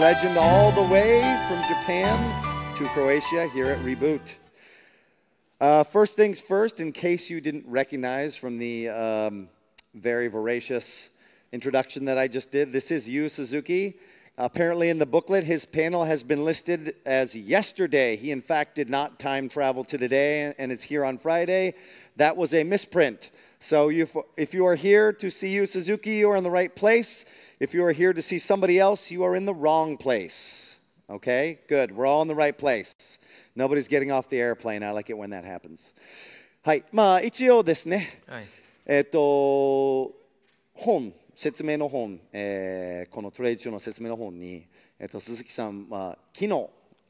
legend all the way from Japan to Croatia here at Reboot. Uh, first things first, in case you didn't recognize from the um, very voracious introduction that I just did, this is Yu Suzuki. Apparently, in the booklet, his panel has been listed as yesterday. He, in fact, did not time travel to today, and it's here on Friday. That was a misprint. So if, if you are here to see Yu, Suzuki, you are in the right place. If you are here to see somebody else, you are in the wrong place. Okay, good. We're all in the right place. Nobody's getting off the airplane. I like it when that happens. はい。まあ、一応ですね。はい、えっ、ー、と、本、説明の本、えー、このトレイ中の説明の本に、えっ、ー、と、鈴木さんは、まあ、昨日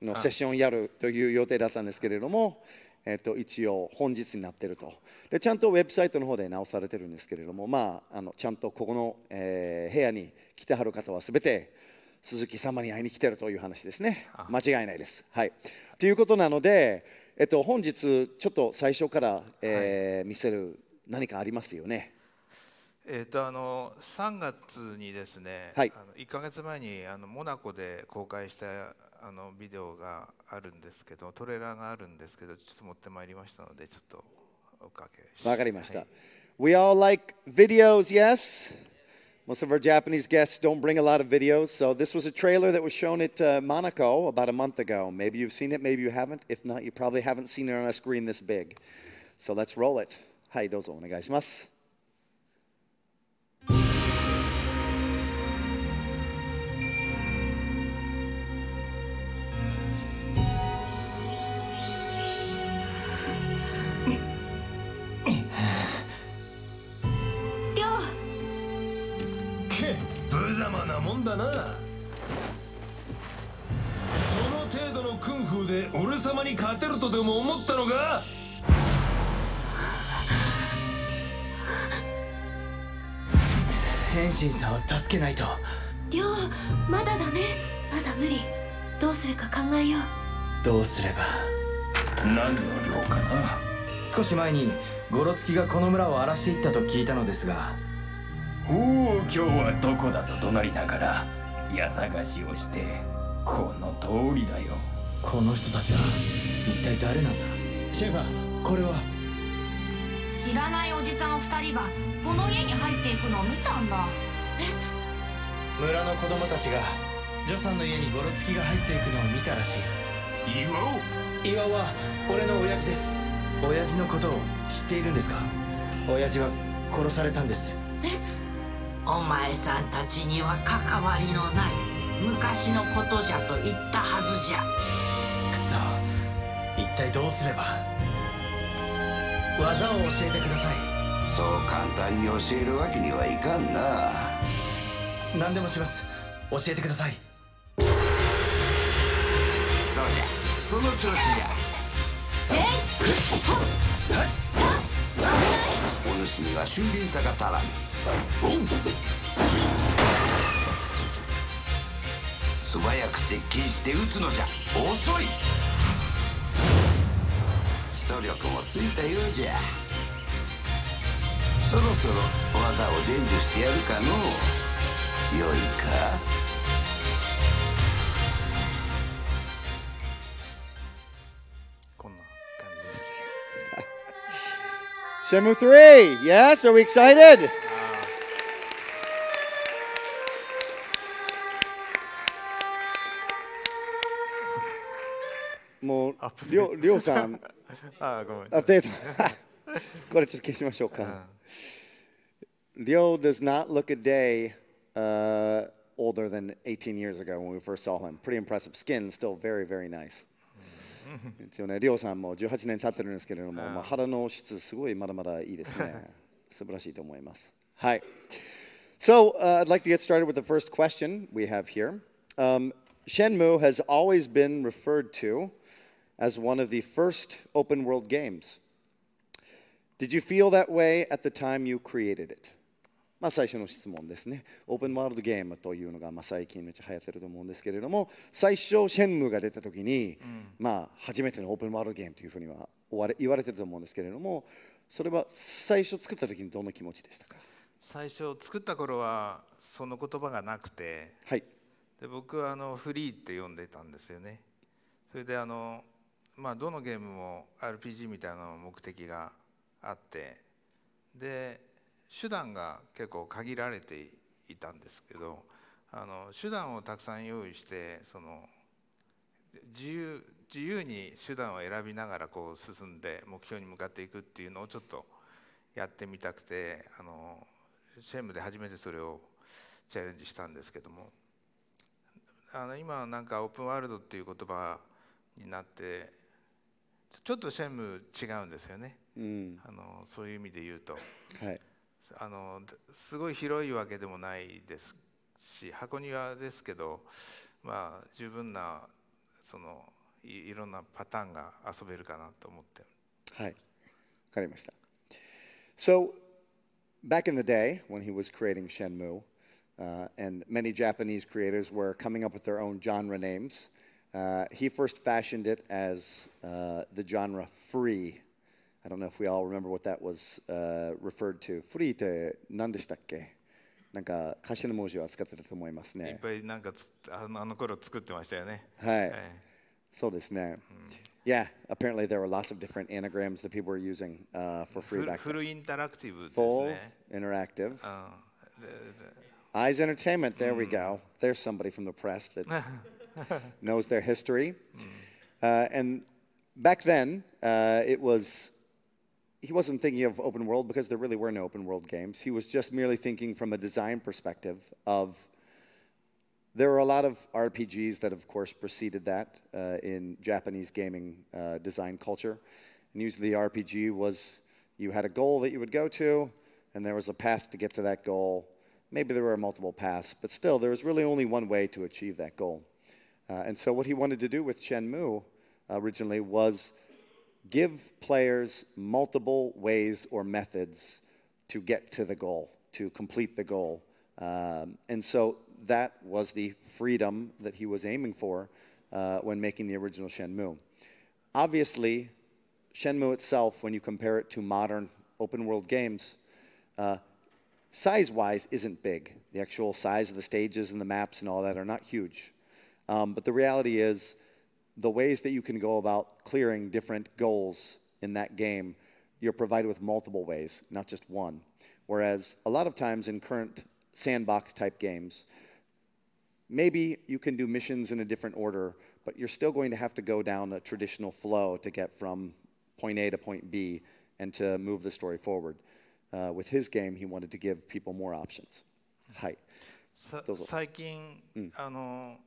のセッションやるという予定だったんですけれども、はいえっ、と、一応本日になっていると。で、ちゃんとウェブサイトの方で直されてるんですけれども、まあ、あのちゃんとここの、えー部屋に来てはる方はすべて、鈴木様に会いに来てるという話ですね。間違いないです。はい。ということなので、えっと、本日、ちょっと最初から、えー見せる何かありますよね。えっ、とあの3月にですね、はいあの1ヶ月前にあのモナコで公開したあのビデオがあるんですけど、トレーラーがあるんですけど、ちょっと持ってまいりましたので、ちょっとおかけしわかりました。はい We all like videos, yes? Most of our Japanese guests don't bring a lot of videos. So this was a trailer that was shown at uh, Monaco about a month ago. Maybe you've seen it, maybe you haven't. If not, you probably haven't seen it on a screen this big. So let's roll it. はい、どうぞお願いします。んだな。その程度のクンフーで俺様に勝てるとでも思ったのか？変身さんを助けないと。りょうまだダメ？まだ無理。どうするか考えよう。どうすれば？何の量かな？少し前にゴロツキがこの村を荒らしていったと聞いたのですがおお今日はどこだと怒鳴りながら家探しをしてこの通りだよ。この人たちは一体誰なんだ？シェファーこれは。知らないおじさん2人がこの家に入っていくのを見たんだ。村の子供たちがジョさんの家にゴロツキが入っていくのを見たらし岩尾い岩尾は俺の親父です。親父のことを知っているんですか？親父は殺されたんですお前さんたちには関わりのない昔のことじゃと言ったはずじゃ。くそ。一体どうすれば？技を教えてください。そう簡単に教えるわけにはいかんな。何でもします。教えてください。そうじゃ。その調子じゃお主には俊敏さが足らん。素早く接近して撃つのじゃ。遅い。基礎力もついたようじゃ。そろそろ技を伝授してやるかのう。よいか。Shenmue 3. Yes, are we excited? Wow. もう、りょりょうさん、あごめんアップデート。これちょっと消しましょうか。りょう ah, uh. does not look a day、uh, older than 18 years ago when we first saw him. Pretty impressive. Skin still very, very nice. 一応ね、リョウさんも18年経ってるんですけれども、まあ、肌の質すごいまだまだいいですね。素晴らしいと思います。はい。So, uh, I'd like to get started with the first question we have here. Um, Shenmue has always been referred to as one of the first open world games. Did you feel that way at the time you created it? まあ最初の質問ですね。オープンワールドゲームというのがまあ最近めっちゃ流行ってると思うんですけれども、最初、シェンムーが出たときに、まあ初めてのオープンワールドゲームというふうには言われ言われてると思うんですけれども、それは最初作ったときにどんな気持ちでしたか？最初作った頃はその言葉がなくてはい。で僕はあのフリーって呼んでたんですよねそれであのまあどのゲームも RPG みたいな目的があってで手段が結構限られていたんですけどあの手段をたくさん用意してその自由自由に手段を選びながらこう進んで目標に向かっていくっていうのをちょっとやってみたくてあのシェームで初めてそれをチャレンジしたんですけども。あの今なんかオープンワールドっていう言葉になってちょっとシェーム違うんですよね、うん、あのそういう意味で言うと、はい、あのすごい広いわけでもないですし箱庭ですけど、まあ、十分なそのいいろんなパターンが遊べるかなと思って。はい、わかりました。So, back in the day when he was creating Shenmue, uh, and many Japanese creators were coming up with their own genre names, uh, he first fashioned it as uh, the genre free. I don't know if we all remember what that was uh, referred to. Free って何でしたっけなんか頭文字は使ってたと思いますね。いっぱいなんかあのあの頃作ってましたよね。はい。はい、そうですね。Yeah, apparently there were lots of different anagrams that people were using uh, for free back then. フルインタラクティブですね。Full interactive. Eyes Entertainment, there we go. There's somebody from the press that knows their history. Uh, and back then, uh, it was he wasn't thinking of open world because there really were no open world games. He was just merely thinking from a design perspective of there were a lot of RPGs that, of course, preceded that uh, in Japanese gaming uh, design culture. And usually the RPG was you had a goal that you would go to, and there was a path to get to that goal. Maybe there were multiple paths, but still, there was really only one way to achieve that goal. Uh, and so, what he wanted to do with Shenmue originally was give players multiple ways or methods to get to the goal, to complete the goal. Um, and so that was the freedom that he was aiming for uh, when making the original Shenmue. Obviously, Shenmue itself, when you compare it to modern open world games, uh, size wise isn't big. The actual size of the stages and the maps and all that are not huge. Um, but the reality is, the ways that you can go about clearing different goals in that game, you're provided with multiple ways, not just one. Whereas a lot of times in current sandbox type games, maybe you can do missions in a different order, but you're still going to have to go down a traditional flow to get from point A to point B and to move the story forward. Uh, with his game, he wanted to give people more options. はい。最近、うん、あの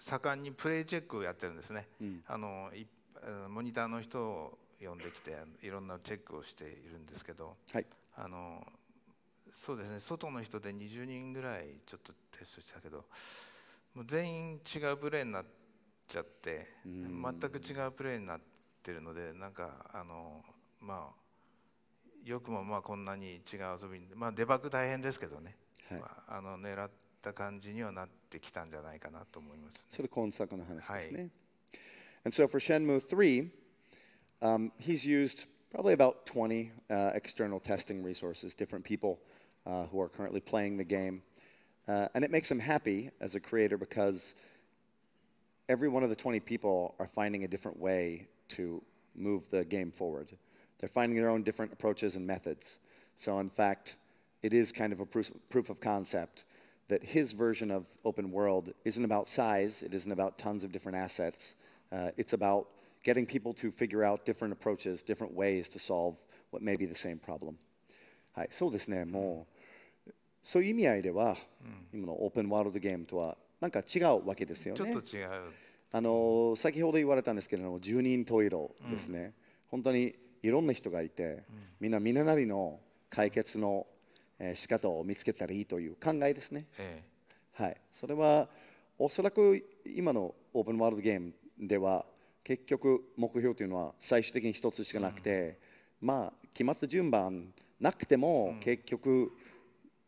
盛んにプレイチェックをやってるんですね、うん、あのモニターの人を呼んできていろんなチェックをしているんですけど、はい、あのそうですね外の人で20人ぐらいちょっとテストしたけどもう全員違うプレーになっちゃって全く違うプレーになってるのでなんかあのまあよくもまあこんなに違う遊びにまあデバッグ大変ですけどね、はい、まあ、あの狙った感じにはなってきたんじゃないかなと思います、ね。それ今作の話ですね。はい、And so for Shenmue 3, um, he's used probably about 20 uh, external testing resources, different people uh, who are currently playing the game. Uh, and it makes him happy as a creator because every one of the 20 people are finding a different way to move the game forward. They're finding their own different approaches and methods. So, in fact, it is kind of a proof, proof of concept that his version of open world isn't about size, it isn't about tons of different assets. Uh, it's about getting people to figure out different approaches, different ways to solve what may be the same problem. はい、そうですね、もう、そういう意味合いでは、うん、今のオープンワールドゲームとはなんか違うわけですよね。ちょっと違う。あの先ほど言われたんですけれども、十人十色ですね、うん、本当にいろんな人がいて、みんなみんななりの解決のえー、 仕方を見つけたらいいという考えですね。ええ、はい、それはおそらく今のオープンワールドゲームでは結局目標というのは最終的に一つしかなくて、うん、まあ決まった順番なくても、結局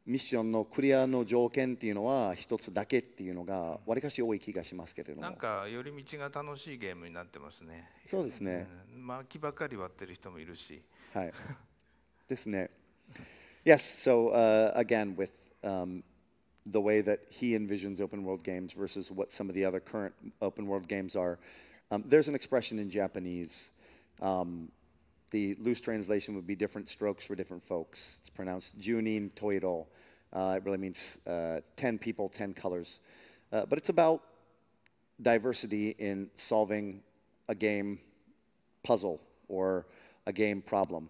ミッションのクリアの条件っていうのは一つだけっていうのがわりかし多い気がしますけれども。なんか寄り道が楽しいゲームになってますね。そうですね、うん、巻きばかり割ってる人もいるし。はい。ですね Yes, so uh, again, with um, the way that he envisions open world games versus what some of the other current open world games are. Um, there's an expression in Japanese. Um, the loose translation would be different strokes for different folks. It's pronounced Junin Toiro. Uh, it really means uh, 10 people, 10 colors. Uh, but it's about diversity in solving a game puzzle or a game problem.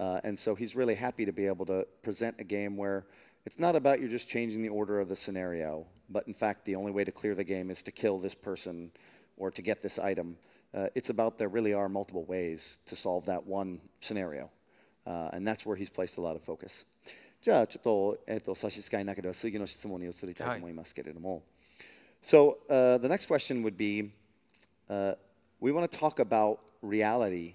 Uh, and so he's really happy to be able to present a game where it's not about you just changing the order of the scenario, but in fact, the only way to clear the game is to kill this person or to get this item. Uh, it's about there really are multiple ways to solve that one scenario. Uh, and that's where he's placed a lot of focus. じゃあちょっと,、えー、と差し支えなければ次の質問に移りたいと思いますけれども。はい、so、uh, the next question would be、uh, we want to talk about reality,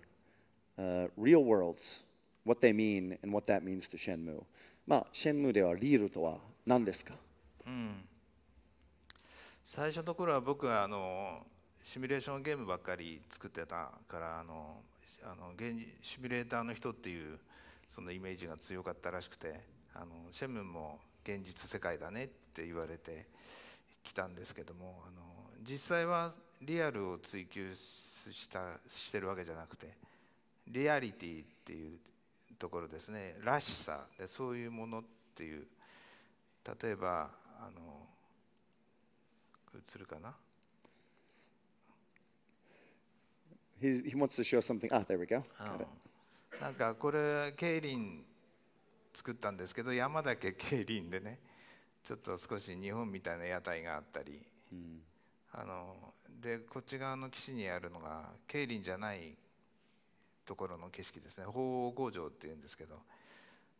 uh, real worlds, What they mean and what that means to Shenmue. まあ、シェンムーではリールとは何ですか、うん、最初の頃は僕はあのシミュレーションゲームばっかり作ってたからあのあの現シミュレーターの人っていうそのイメージが強かったらしくてあのシェンムも現実世界だねって言われてきたんですけどもあの実際はリアルを追求したしてるわけじゃなくてリアリティっていうところですね。らしさでそういうものっていう。例えばあの映るかな？He, he wants to show something. Ah, there we go. なんかこれ競輪作ったんですけど山だけ競輪でねちょっと少し日本みたいな屋台があったり、うん、あのでこっち側の岸にあるのが競輪じゃないところの景色ですね鳳凰工場っていうんですけど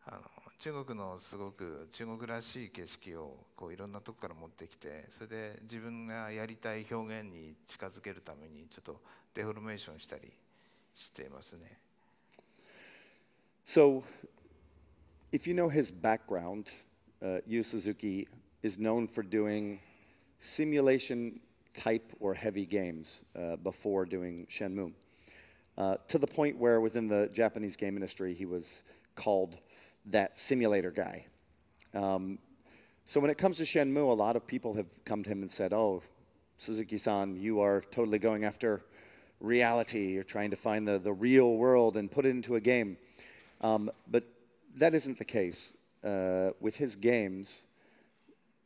あの中国のすごく中国らしい景色をこういろんなとこから持ってきてそれで自分がやりたい表現に近づけるためにちょっとデフォルメーションしたりしていますね。So, if you know his background, uh, Yu Suzuki is known for doing simulation type or heavy games uh, before doing Shenmue. Uh, to the point where within the Japanese game industry, he was called that simulator guy. Um, so when it comes to Shenmue, a lot of people have come to him and said, oh, Suzuki-san, you are totally going after reality. You're trying to find the, the real world and put it into a game. Um, but that isn't the case. Uh, with his games,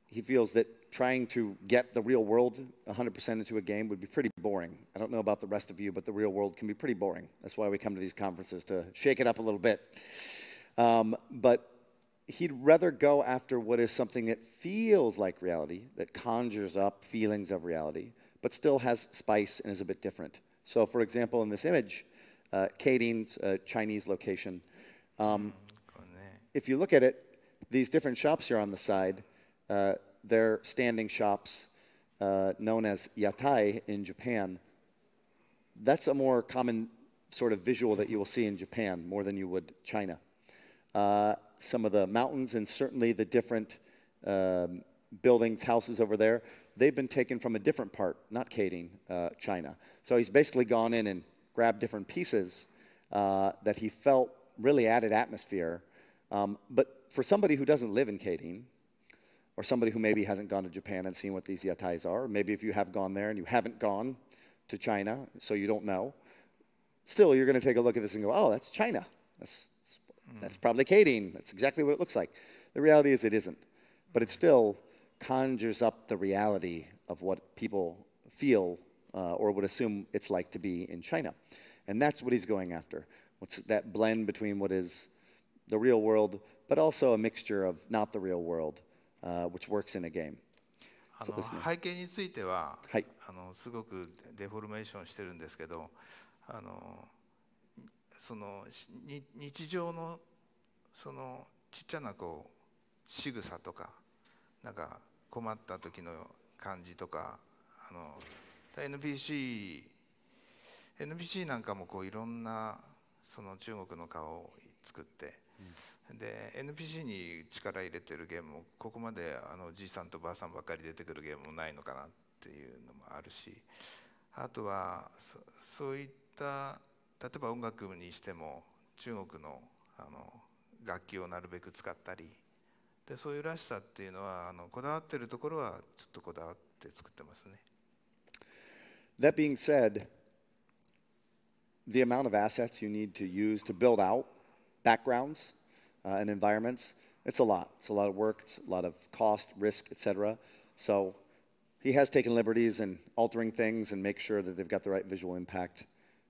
he feels that trying to get the real world 100% into a game would be pretty boring. I don't know about the rest of you, but the real world can be pretty boring. That's why we come to these conferences to shake it up a little bit. Um, but he'd rather go after what is something that feels like reality, that conjures up feelings of reality, but still has spice and is a bit different. So, for example, in this image, uh, Kading's uh, Chinese location, um, if you look at it, these different shops here on the side, uh, they're standing shops uh, known as yatai in Japan. That's a more common sort of visual that you will see in Japan more than you would China. Uh, some of the mountains and certainly the different um, buildings, houses over there, they've been taken from a different part, not Kading, uh, China. So he's basically gone in and grabbed different pieces uh, that he felt really added atmosphere. Um, but for somebody who doesn't live in Kading, or somebody who maybe hasn't gone to Japan and seen what these yatais are, or maybe if you have gone there and you haven't gone to China, so you don't know, still you're going to take a look at this and go, oh, that's China. That's, that's probably Kading. That's exactly what it looks like. The reality is it isn't. But it still conjures up the reality of what people feel uh, or would assume it's like to be in China. And that's what he's going after. What's that blend between what is the real world, but also a mixture of not the real world uh, which works in a game. あの背景については、はい、あのすごくデフォルメーションしてるんですけどあのその日常のそのちっちゃなこう仕草とかなんか困った時の感じとかあの NPC NPC なんかもこういろんなその中国の顔を作って、で NPC に力入れてるゲームもここまであのじいさんとばあさんばっかり出てくるゲームもないのかなっていうのもあるしあとはそういった例えば音楽にしても中国のあの楽器をなるべく使ったりでそういうらしさっていうのはあのこだわってるところはちょっとこだわって作ってますね。That being said, the amount of assets you need to use to build out backgrounds uh, and environments, it's a lot. It's a lot of work, it's a lot of cost, risk, etc. So he has taken liberties in altering things and make sure that they've got the right visual impact,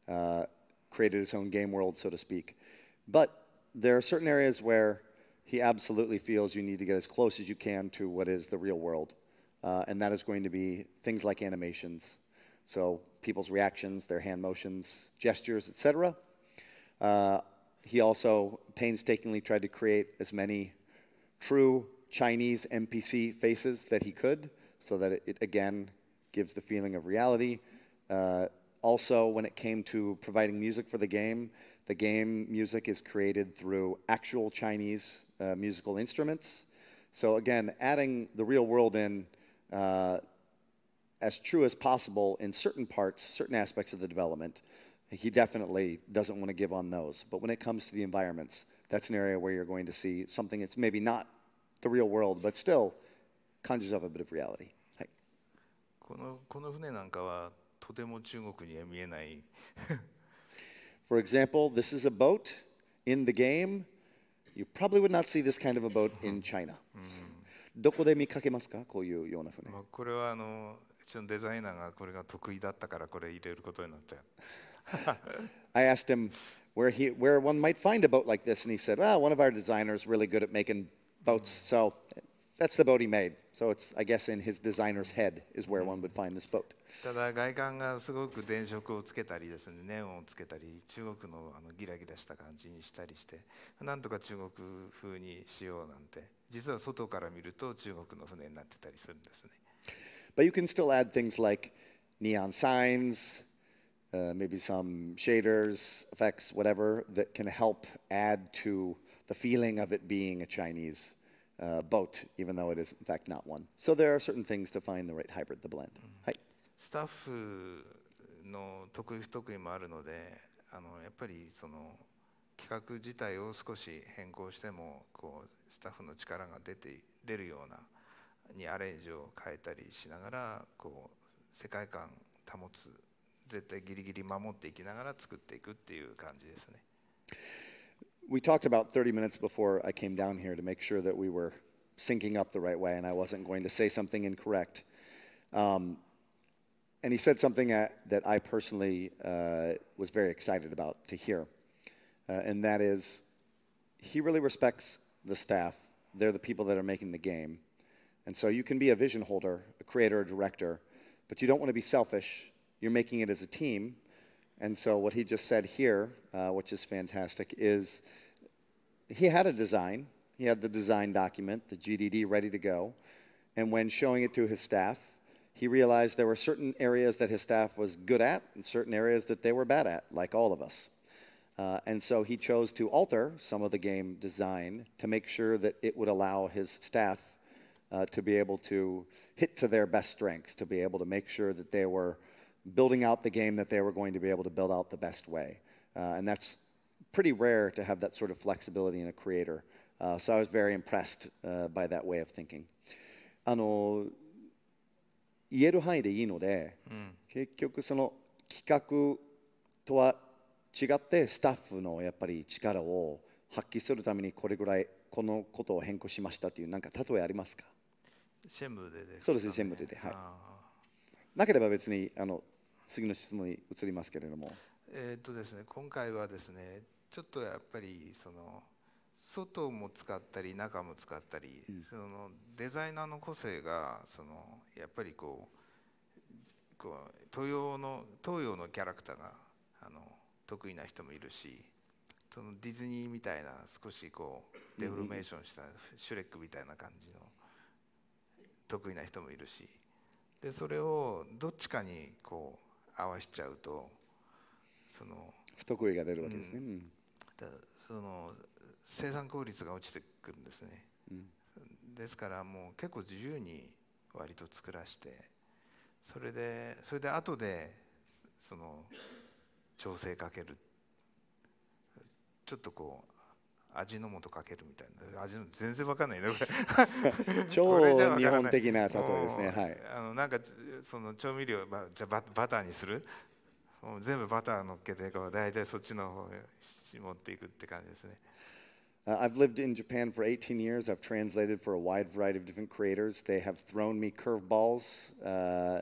uh, created his own game world, so to speak. But there are certain areas where he absolutely feels you need to get as close as you can to what is the real world. Uh, and that is going to be things like animations. So people's reactions, their hand motions, gestures, etc. Uh, he also painstakingly tried to create as many true Chinese NPC faces that he could so that it, it again gives the feeling of reality. Uh, also, when it came to providing music for the game, the game music is created through actual Chinese uh, musical instruments. So again, adding the real world in uh, as true as possible in certain parts, certain aspects of the development He definitely doesn't want to give on those. But when it comes to the environments, that's an area where you're going to see something that's maybe not the real world, but still conjures up a bit of reality. はい、このこの船なんかはとても中国には見えない For example, this is a boat in the game. You probably would not see this kind of a boat in China. どこで見かけますかこういうような船。まあこれはあのうちのデザイナーがこれが得意だったからこれ入れることになっちゃう。 I asked him where, he, where one might find a boat like this, and he said, well, one of our designers really good at making boats. So that's the boat he made. So it's, I guess, in his designer's head is where one would find this boat. ただ外観がすごく電飾をつけたりですねネオンをつけたり中国のあのギラギラした感じにしたりしてなんとか中国風にしようなんて実は外から見ると中国の船になってたりするんですね。 But you can still add things like neon signs, uh, maybe some shaders, effects, whatever, that can help add to the feeling of it being a Chinese uh, boat, even though it is, in fact, not one. So there are certain things to find the right hybrid, the blend. はいスタッフの得意不得意もあるのであのやっぱりその企画自体を少し変更してもこうスタッフの力が出て出るようなにアレンジを変えたりしながらこう世界観保つ絶対ギリギリ守っていきながら作っていくっていう感じですね。 We talked about 30 minutes before I came down here to make sure that we were syncing up the right way and I wasn't going to say something incorrect. Um, and he said something that, that I personally uh, was very excited about to hear. Uh, and that is, he really respects the staff. They're the people that are making the game. And so you can be a vision holder, a creator, a director, but you don't want to be selfish. you're making it as a team. And so what he just said here, uh, which is fantastic, is he had a design. He had the design document, the GDD, ready to go. And when showing it to his staff, he realized there were certain areas that his staff was good at and certain areas that they were bad at, like all of us. Uh, and so he chose to alter some of the game design to make sure that it would allow his staff uh, to be able to hit to their best strengths, to be able to make sure that they were building out the game that they were going to be able to build out the best way. Uh, and that's pretty rare to have that sort of flexibility in a creator. Uh, so I was very impressed uh, by that way of thinking. あの言える範囲でいいので、結局その企画とは違ってスタッフのやっぱり力を発揮するためにこれぐらいこのことを変更しましたっていうなんか例えありますかシェムでですそうですねシェムでではいあなければ別にあの次の質問に移りますけれども。ーえーっとですね今回はですねちょっとやっぱりその外も使ったり中も使ったり、そのデザイナーの個性がそのやっぱりこうこう東洋の東洋のキャラクターがあの得意な人もいるしそのディズニーみたいな少しこうデフォルメーションしたシュレックみたいな感じの得意な人もいるしでそれをどっちかにこう合わしちゃうとその不得意が出るわけですね、うん。だその生産効率が落ちてくるんですね、ですからもう結構自由に割と作らしてそれでそれで後でその調整かける。ちょっとこう味の素かけるみたいな。味の全然わかんないね 超日本的な例えですね。はい。あのなんかその調味料、まあ、じゃあババターにする？全部バター乗っけてこう大体そっちの方へ持っていくって感じですね。Uh, I've lived in Japan for 18 years. I've translated for a wide variety of different creators. They have thrown me curveballs, uh,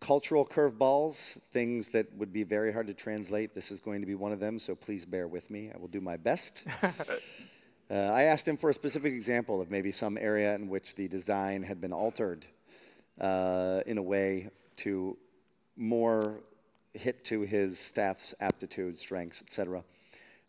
cultural curveballs, things that would be very hard to translate. This is going to be one of them, so please bear with me. I will do my best. uh, I asked him for a specific example of maybe some area in which the design had been altered uh, in a way to more hit to his staff's aptitude, strengths, etc.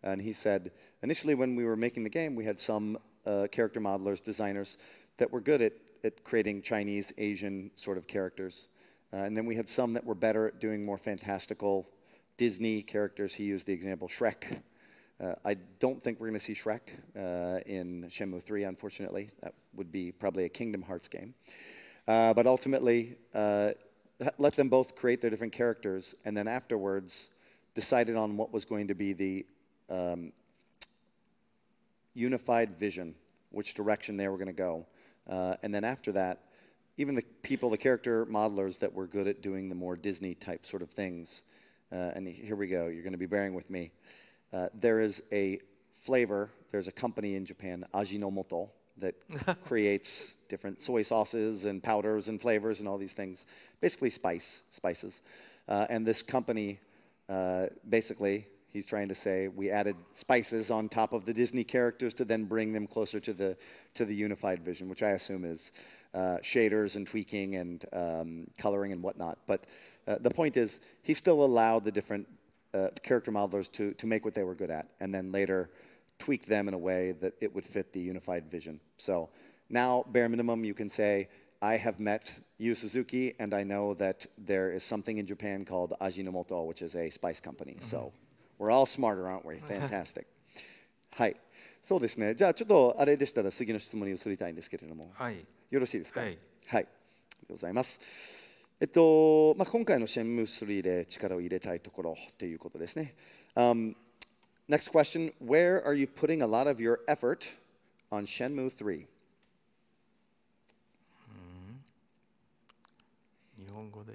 And he said, initially when we were making the game, we had some uh, character modelers, designers that were good at, at creating Chinese, Asian sort of characters. Uh, and then we had some that were better at doing more fantastical Disney characters. He used the example Shrek. Uh, I don't think we're going to see Shrek uh, in Shenmue 3, unfortunately. That would be probably a Kingdom Hearts game. Uh, but ultimately, uh, let them both create their different characters, and then afterwards, decided on what was going to be the um, unified vision, which direction they were going to go. Uh, and then after that, even the people, the character modelers that were good at doing the more Disney type sort of things, uh, and here we go, you're going to be bearing with me. Uh, there is a flavor, there's a company in Japan, Ajinomoto, that creates different soy sauces and powders and flavors and all these things, basically spice, spices. Uh, and this company, uh, basically, he's trying to say we added spices on top of the Disney characters to then bring them closer to the, to the unified vision, which I assume is uh, shaders and tweaking and um, coloring and whatnot. But uh, the point is, he still allowed the different uh, character modelers to, to make what they were good at, and then later tweak them in a way that it would fit the unified vision. So now, bare minimum, you can say, I have met Yu Suzuki, and I know that there is something in Japan called Ajinomoto, which is a spice company. So we're all smarter, aren't we? Fantastic. はい。そうですね。じゃあちょっとあれでしたら次の質問に移りたいんですけれども。はいよろしいですか？はい。はい。ございます。えっと、まあ、今回のシェンムー3で力を入れたいところということですね。Um, next question Where are you putting a lot of your effort on Shenmue 3? 日本語で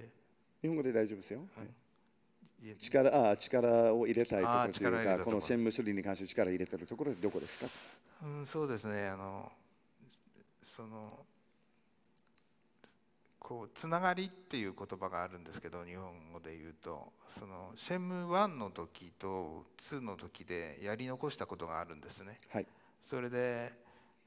日本語で大丈夫ですよ。いえ力あ力を入れたいところというか、とこのシェンムー3に関して力を入れてるところはどこですか？うん、そうですね。あのそのこうつながりっていう言葉があるんですけど日本語で言うと。そのシェンムー1の時と2の時でやり残したことがあるんですね。はい。それで、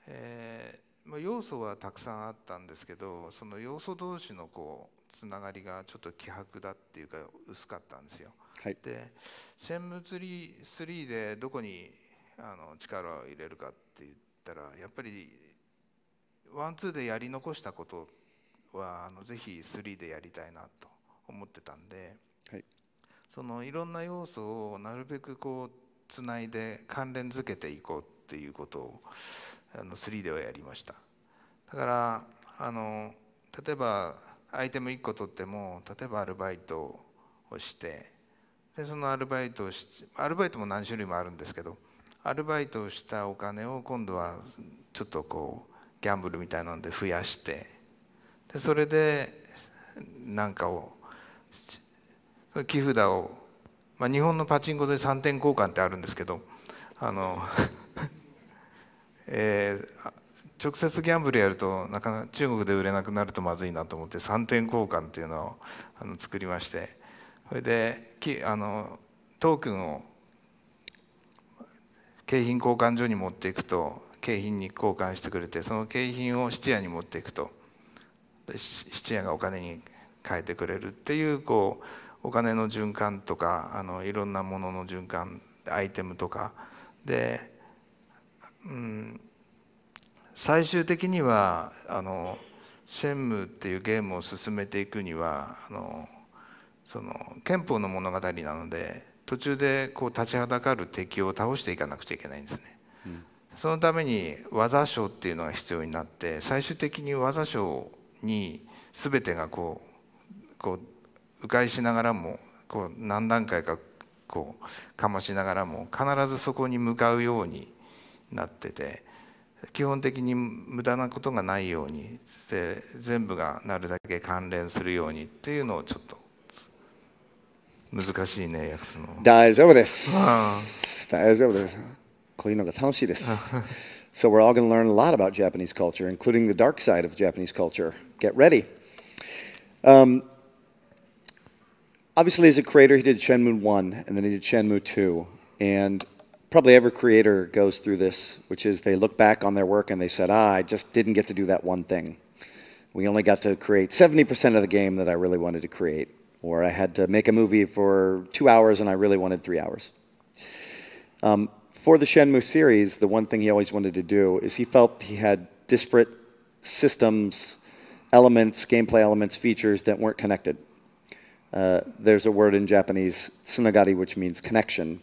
えーまあ、要素はたくさんあったんですけどその要素同士のこうつながりがちょっと希薄だっていうか薄かったんですよ。はい。でシェンムー3 3でどこにあの力を入れるかって言ったらやっぱりワンツーでやり残したことはあのぜひ3でやりたいなと思ってたんで、はいそのいろんな要素をなるべくこうつないで関連づけていこうっていうことをあの3ではやりましただからあの例えばアイテム1個取っても例えばアルバイトをしてでそのアルバイトをしアルバイトも何種類もあるんですけどアルバイトをしたお金を今度はちょっとこうギャンブルみたいなので増やしてでそれでなんかを木札を、まあ、日本のパチンコで3点交換ってあるんですけどあの、えー直接ギャンブルやるとなかなか中国で売れなくなるとまずいなと思って3点交換っていうのをあの作りましてそれできあのトークンを景品交換所に持っていくと景品に交換してくれてその景品を質屋に持っていくと質屋がお金に変えてくれるっていうこうお金の循環とかあのいろんなものの循環アイテムとかで、うん、最終的にはあのシェンムーっていうゲームを進めていくにはあのその憲法の物語なので途中でこう立ちはだかる敵を倒していかなくちゃいけないんですね。そのために技書っていうのが必要になって最終的に技書に全てがこうこう迂回しながらもこう何段階かこうかましながらも必ずそこに向かうようになってて基本的に無駄なことがないようにして全部がなるだけ関連するようにっていうのをちょっと難しいね訳すの大丈夫です。大丈夫です。こういうのが楽しいです。so we're all going to learn a lot about Japanese culture, including the dark side of Japanese culture. Get ready. Um, obviously, as a creator, he did Shenmue 1, and then he did Shenmue 2. And probably every creator goes through this, which is they look back on their work and they said, ah, I just didn't get to do that one thing. We only got to create 70% of the game that I really wanted to create. Or I had to make a movie for two hours and I really wanted three hours. Um, for the Shenmue series, the one thing he always wanted to do is he felt he had disparate systems, elements, gameplay elements, features that weren't connected. Uh, there's a word in Japanese, tsunagari, which means connection.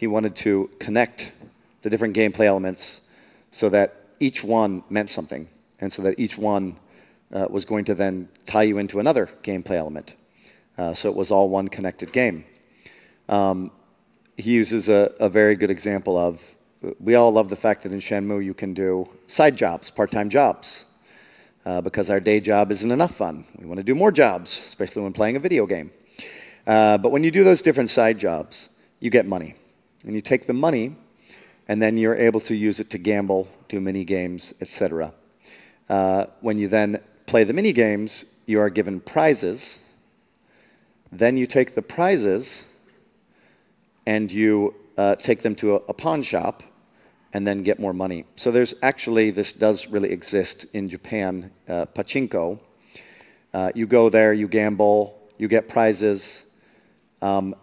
He wanted to connect the different gameplay elements so that each one meant something, and so that each one uh, was going to then tie you into another gameplay element. Uh, so it was all one connected game. Um, he uses a, a very good example of we all love the fact that in Shenmue you can do side jobs, part time jobs, uh, because our day job isn't enough fun. We want to do more jobs, especially when playing a video game. Uh, but when you do those different side jobs, you get money. And you take the money, and then you're able to use it to gamble, do mini games, etc. Uh, when you then play the mini games, you are given prizes. Then you take the prizes and you uh, take them to a, a, pawn shop and then get more money. So there's actually, this does really exist in Japan, uh, pachinko. Uh, you go there, you gamble, you get prizes. Um,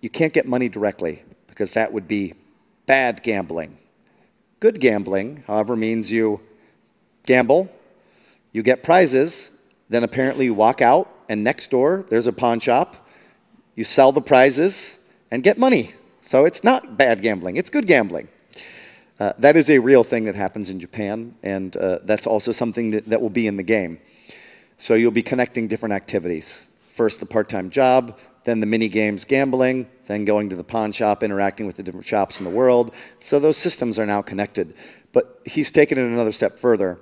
you can't get money directly because that would be bad gambling. Good gambling, however, means you gamble, you get prizes, then apparently you walk out, and next door there's a pawn shop. You sell the prizes and get money. So it's not bad gambling, it's good gambling. Uh, that is a real thing that happens in Japan, and uh, that's also something that, that will be in the game. So you'll be connecting different activities. First, the part time job, then the mini games gambling, then going to the pawn shop, interacting with the different shops in the world. So those systems are now connected. But he's taken it another step further,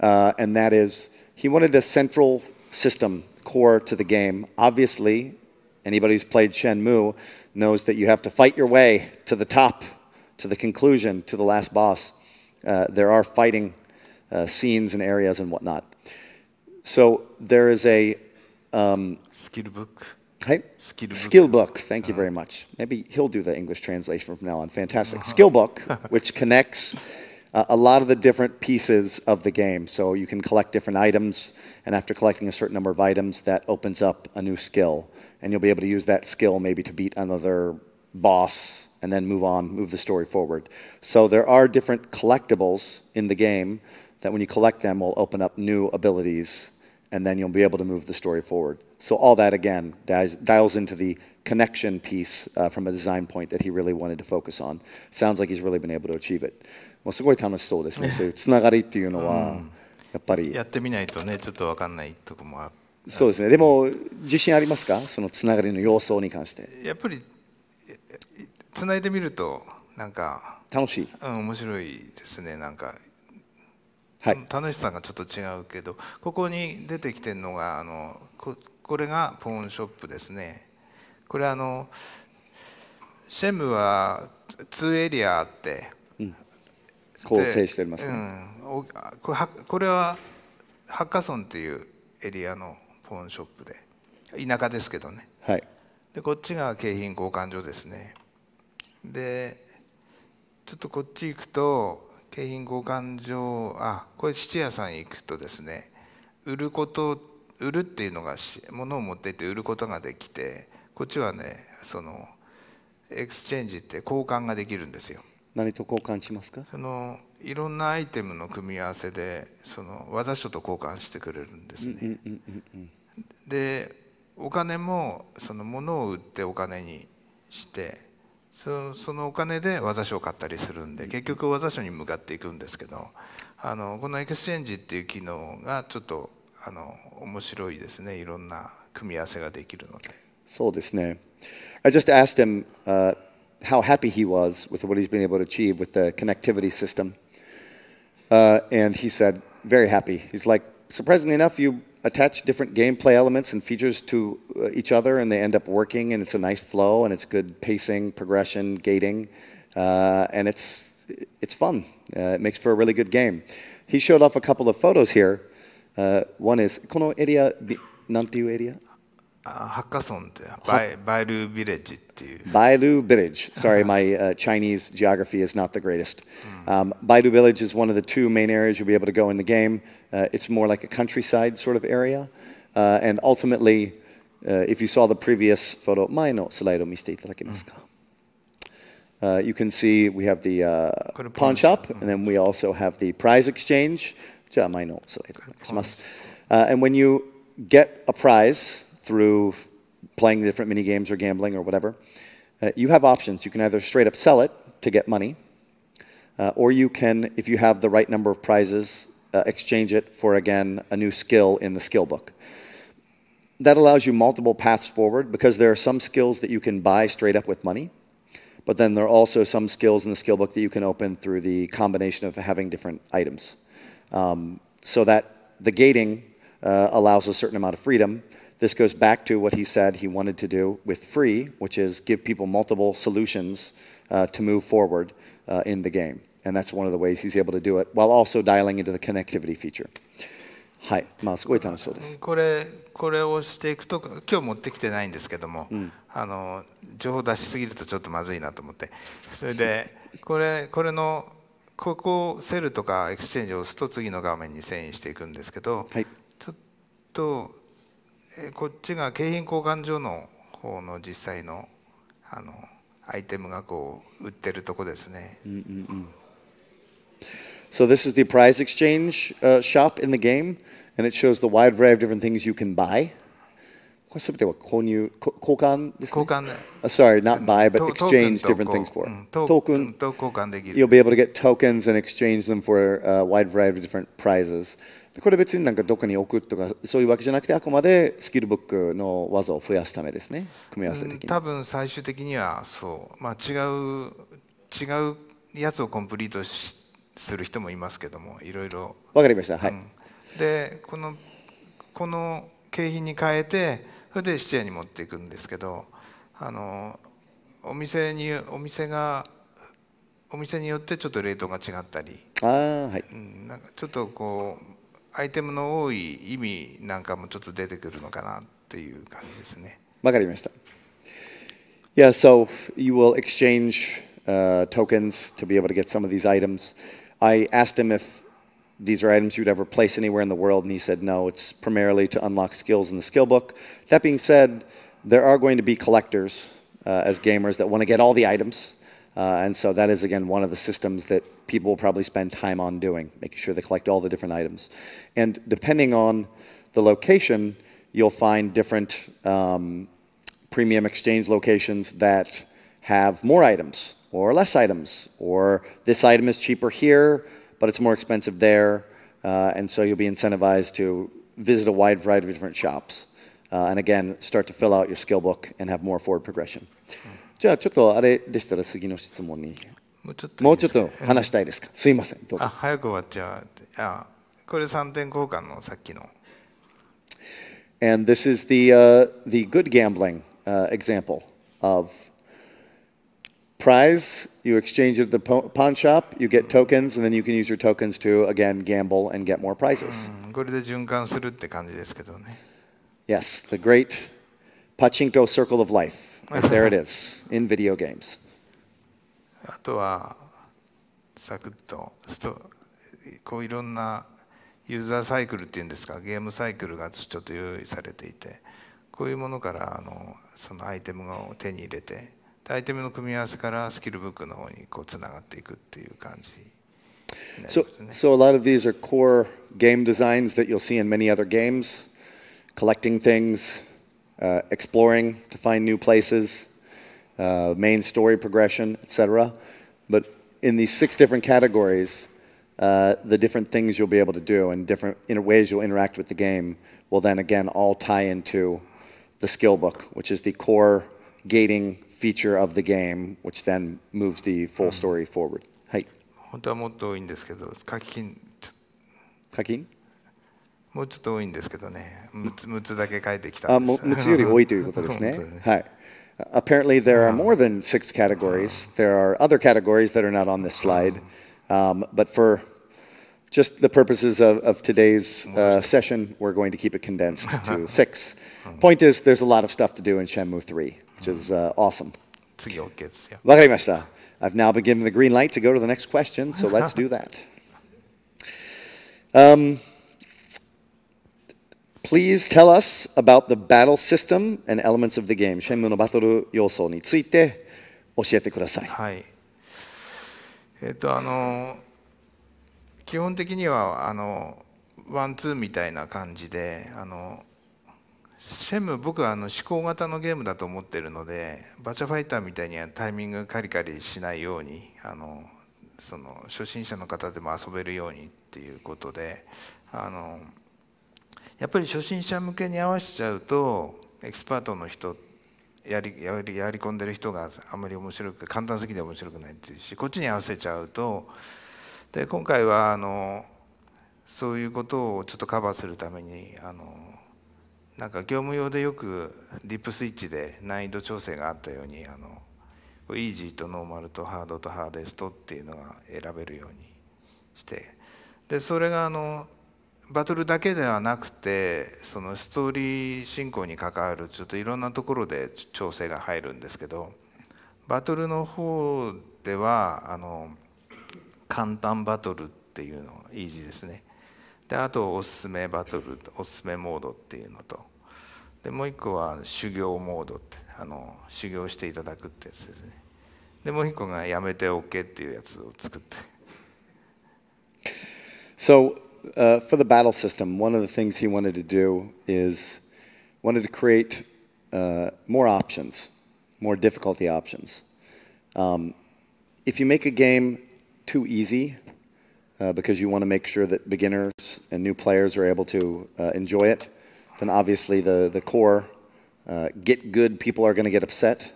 uh, and that is he wanted a central system core to the game. Obviously, anybody who's played Shenmue knows that you have to fight your way to the top, to the conclusion, to the last boss. Uh, there are fighting uh, scenes and areas and whatnot. So there is a um, skill book. Hey, skill book. Skill book. Thank you very much. Maybe he'll do the English translation from now on. Fantastic. Skill book, which connects uh, a lot of the different pieces of the game. So you can collect different items, and after collecting a certain number of items, that opens up a new skill, and you'll be able to use that skill maybe to beat another boss, and then move on, move the story forward. So there are different collectibles in the game that, when you collect them, will open up new abilities and then you'll be able to move the story forward. So all that again dials, dials into the connection piece uh, from a design point that he really wanted to focus on. Sounds like he's really been able to achieve it. もうすごい楽しそうですね。そういうつながりっていうのは、やっぱり。やってみないとね、ちょっとわかんないとこもある。そうですね。でも自信ありますか？そのつながりの要素に関して。やっぱりつないでみるとなんか楽しい。うん面白いですね。なんかはい、楽しさがちょっと違うけどここに出てきてるのがあのここれがポーンショップですね。これあのシェムは2エリアあって、うん、構成してますね、うん、これこれはハッカソンっていうエリアのポーンショップで。田舎ですけどね、はい、でこっちが景品交換所ですね。でちょっとこっち行くと景品交換所あこれ質屋さん行くとですね売ること売るっていうのが物を持っていって売ることができてこっちはねそのエクスチェンジって交換ができるんですよ。何と交換しますか？そのいろんなアイテムの組み合わせでその技書と交換してくれるんですね。でお金もその物を売ってお金にしてそそのお金で技書を買ったりするんで結局技書に向かっていくんですけどあのこのエクスチェンジっていう機能がちょっとあの面白いですねいろんな組み合わせができるのでそうですね I just asked him、uh, how happy he was with what he's been able to achieve with the connectivity system. Uh, and he said, very happy. He's like, surprisingly enough, you attach different gameplay elements and features to uh, each other, and they end up working, and it's a nice flow, and it's good pacing, progression, gating, uh, and it's it's fun. Uh, it makes for a really good game. He showed off a couple of photos here. Uh, one is このエリアなんていうエリア？あハッカソンってバイバイルビレッジっていう。 Bailu Village. Sorry, my uh, Chinese geography is not the greatest. Um, Baidu Village is one of the two main areas you'll be able to go in the game. Uh, it's more like a countryside sort of area. Uh, and ultimately, uh, if you saw the previous photo, 前のスライド見せていただけますか? Uh, you can see we have the uh, これ pawn shop, and then we also have the prize exchange. じゃあ前のスライドお願いします。Uh, and when you get a prize through playing different mini games or gambling or whatever, uh, you have options. You can either straight up sell it to get money, uh, or you can, if you have the right number of prizes, uh, exchange it for again a new skill in the skill book. That allows you multiple paths forward because there are some skills that you can buy straight up with money. But then there are also some skills in the skill book that you can open through the combination of having different items. Um, so that the gating uh, allows a certain amount of freedom. This goes back to what he said he wanted to do with free, which is give people multiple solutions uh, to move forward uh, in the game. And that's one of the ways he's able to do it while also dialing into the connectivity feature. はい、まあすごい楽しそうです。これこれをしていくと今日持ってきてないんですけども、あの情報出しすぎるとちょっとまずいなと思ってそれでこれこれの ここセルとかエクスチェンジを押すと次の画面に遷移していくんですけど、はいちょっとえこっちが景品交換所の方の実際のあのアイテムがこう売ってるとこですね。So this is the prize exchange uh, shop in the game, and it shows the wide variety of different things you can buy. これ全ては購入、こ交換ですね？交換で Uh, sorry, not buy, but exchange と different things for. うんトークンと交換できる。you'll be able to get tokens and exchange them for a wide variety of different prizes. でこれ別になんかどこに置くとかそういうわけじゃなくてあくまでスキルブックの技を増やすためですね組み合わせ的に多分最終的にはそう、まあ、違う違うやつをコンプリートしする人もいますけどもいろいろ、わかりましたはい、うんでこのこの景品に変えてそれで質屋に持っていくんですけどあのお店にお店がお店によってちょっとレートが違ったり、ああはいうん、なんかちょっとこうアイテムの多い意味なんかもちょっと出てくるのかなっていう感じですね。わかりました Yeah, so you will exchange uh, tokens to be able to get some of these items. I asked him if these are items you'd ever place anywhere in the world, and he said no, it's primarily to unlock skills in the skill book. That being said, there are going to be collectors uh, as gamers that want to get all the items. Uh, and so that is, again, one of the systems that people will probably spend time on doing, making sure they collect all the different items. And depending on the location, you'll find different um, premium exchange locations that have more items or less items, or this item is cheaper here, but it's more expensive there. Uh, and so you'll be incentivized to visit a wide variety of different shops. Uh, and again, start to fill out your skill book and have more forward progression. じゃあちょっとあれでしたら次の質問にもうちょっといいもうちょっですかと話したいですかすいませんどうぞあ早く終わっちゃうあこれ3点交換のさっきの And this is the, uh, the good gambling uh, example of prize, you exchange it at the pawn shop, you get tokens, and then you can use your tokens to, again, gamble and get more prizes. うんこれで循環するって感じですけどね Yes, the great pachinko circle of life. Right there it is in video games. あとはサクッとストこういろんなユーザーサイクルっていうんですかゲームサイクルがちょっと用意されていてこういうものからあのそのアイテムを手に入れてでアイテムの組み合わせからスキルブックの方にこうつながっていくっていう感じになり So, ますね。 so a lot of these are core game designs that you'll see in many other games, collecting things, uh, exploring to find new places, uh, main story progression, etc. But in these six different categories, uh, the different things you'll be able to do and different inter- ways you'll interact with the game will then again all tie into the skill book, which is the core gating feature of the game, which then moves the full story forward. はい。本当はもっと多いんですけど課金ちょ課金もうちょっと多いんですけどね6つ ,6 つだけ書いてきたあ、んですも6つより多いということですね本当に。はい。Apparently, there are more than six categories. There are other categories that are not on this slide. Um, but for just the purposes of, of today's uh, session, we're going to keep it condensed to six. Point is, there's a lot of stuff to do in Shenmue 3, Which is uh, awesome. 次 OK ですよわかりました。I've now been given the green light to go to the next question, so let's do that. Um, please tell us about the battle system and elements of the game. シェンムーのバトル要素について教えてください。はいえっ、とあの基本的にはあのワンツーみたいな感じであのシェム僕はあの思考型のゲームだと思ってるのでバチャファイターみたいにはタイミングカリカリしないようにあのその初心者の方でも遊べるようにっていうことであのやっぱり初心者向けに合わせちゃうとエキスパートの人やりやりやり込んでる人があんまり面白く簡単すぎて面白くないっていうしこっちに合わせちゃうとで今回はあのそういうことをちょっとカバーするためにあのなんか業務用でよくディップスイッチで難易度調整があったようにあのイージーとノーマルとハードとハーデストっていうのが選べるようにしてでそれがあのバトルだけではなくてそのストーリー進行に関わるちょっといろんなところで調整が入るんですけどバトルの方ではあの簡単バトルっていうのイージーですね。であとおすすめバトルおすすめモードっていうのとでもう一個は修行モードってあの修行していただくってやつですねでもう一個がやめて OK っていうやつを作って So, uh, for the battle system, one of the things he wanted to do is wanted to create uh, more options, more difficulty options. Um, if you make a game too easy, uh, because you want to make sure that beginners and new players are able to uh, enjoy it, then obviously the, the core uh, get good people are going to get upset,